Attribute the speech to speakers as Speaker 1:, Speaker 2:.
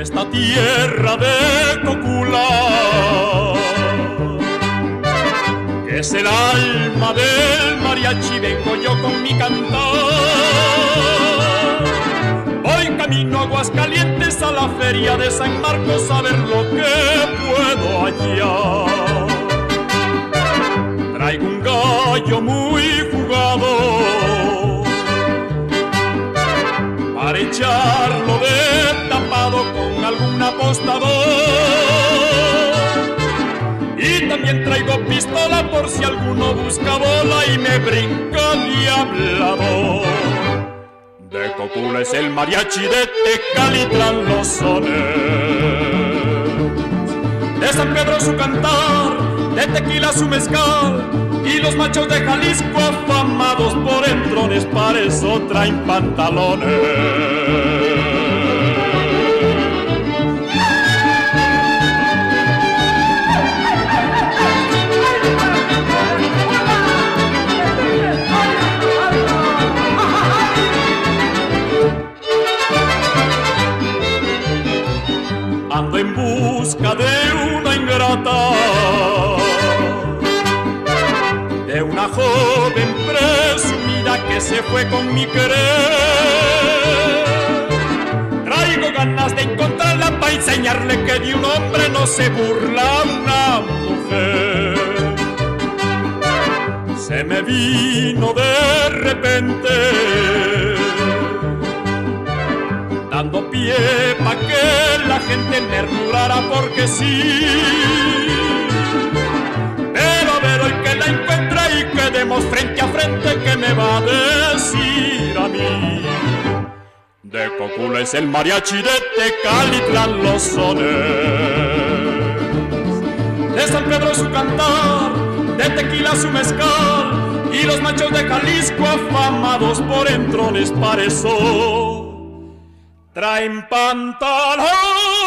Speaker 1: esta tierra de Cocula, que es el alma del mariachi, vengo yo con mi cantar. Camino a Aguascalientes a la feria de San Marcos a ver lo que puedo hallar. Traigo un gallo muy jugado para echarlo de tapado con algún apostador. Y también traigo pistola por si alguno busca bola y me brinca diablador. De Cocula es el mariachi, de Tecalitlán los sones. De San Pedro su cantar, de tequila su mezcal y los machos de Jalisco afamados por entrones para eso traen pantalones. De una joven presumida que se fue con mi querer. Traigo ganas de encontrarla para enseñarle que de un hombre no se burla una mujer. Se me vino de repente dando pie pa' que gente murmurara porque sí. Pero ver hoy que la encuentra y quedemos frente a frente, ¿qué me va a decir a mí? De Cocula es el mariachi, de Tecalitlán los sones. De San Pedro su cantar, de tequila su mezcal, y los machos de Jalisco afamados por entrones para eso traen pantalón.